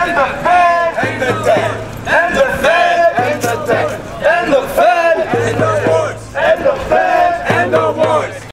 and the pen, and the pen, and the